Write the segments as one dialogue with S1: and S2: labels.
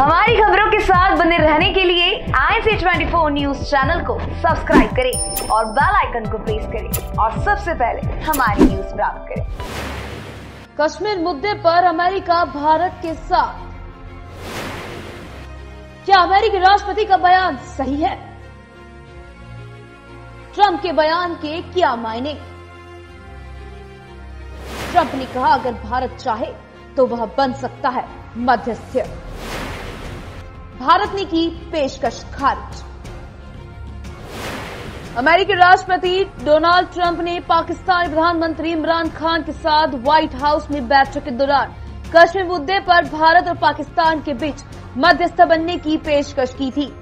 S1: हमारी खबरों के साथ बने रहने के लिए I C twenty four news channel को सब्सक्राइब करें और बेल आइकन को प्रेस करें और सबसे पहले हमारी न्यूज़ प्राप्त करें।
S2: कश्मीर मुद्दे पर अमेरिका, भारत के साथ। क्या अमेरिकी राष्ट्रपति का बयान सही है? ट्रंप के बयान के क्या मायने? ट्रंप ने कहा, अगर भारत चाहे तो वह बन सकता है मध्यस्थ। भारत ने की पेशकश खारिज। अमेरिकी राष्ट्रपति डोनाल्ड ट्रंप ने पाकिस्तानी प्रधानमंत्री इमरान खान के साथ व्हाइट हाउस में बैठक के दौरान कश्मीर मुद्दे पर भारत और पाकिस्तान के बीच मध्यस्थ बनने की पेशकश की थी।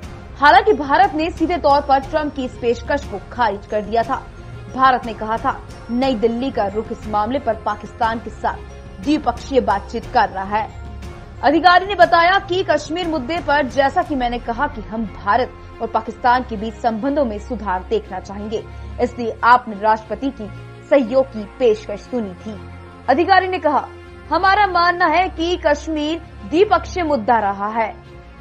S2: हालाँकि भारत ने सीधे तौर पर ट्रंप की इस पेशकश को खारिज कर दिया था। भारत ने कहा था, नई दिल्ली का रुख इस मामले पर पाकिस्तान के साथ द्विपक्षीय बातचीत कर रहा है। अधिकारी ने बताया कि कश्मीर मुद्दे पर जैसा कि मैंने कहा कि हम भारत और पाकिस्तान के बीच संबंधों में सुधार देखना चाहेंगे। इसलिए आपने राष्ट्रपति की सहयोग की पेशकश सुनी थी। अधिकारी ने कहा, हमारा मानना है कि कश्मीर द्विपक्षीय मुद्दा रहा है,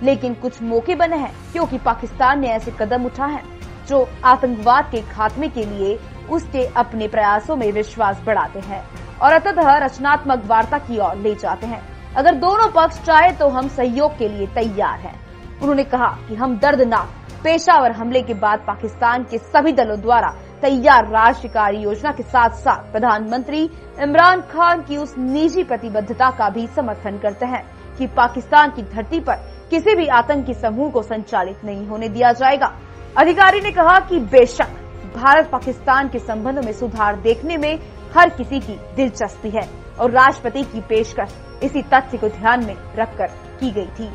S2: लेकिन कुछ मौके बने हैं, क्योंकि पाकिस्तान ने ऐसे कदम उठा है, जो आतंकवाद के खात्मे के लिए उसके अपने प्रयासों में विश्वास बढ़ाते हैं और अतः रचनात्मक वार्ता की ओर ले जाते हैं। अगर दोनों पक्ष चाहे तो हम सहयोग के लिए तैयार हैं। उन्होंने कहा कि हम दर्दनाक, पेशावर हमले के बाद पाकिस्तान के सभी दलों द्वारा तैयार राष्ट्रीय कार्य योजना के साथ साथ प्रधानमंत्री इमरान खान की उस निजी प्रतिबद्धता का भी समर्थन करते हैं कि पाकिस्तान की धरती पर किसी भी आतंकी समूह को संचालित नहीं होने दिया जाएगा। अधिकारी ने कहा कि बेशक भारत पाकिस्तान के संबंधों में सुधार देखने में हर किसी की दिलचस्पी है और राष्ट्रपति की पेशकश इसी तथ्य को ध्यान में रखकर की गई थी।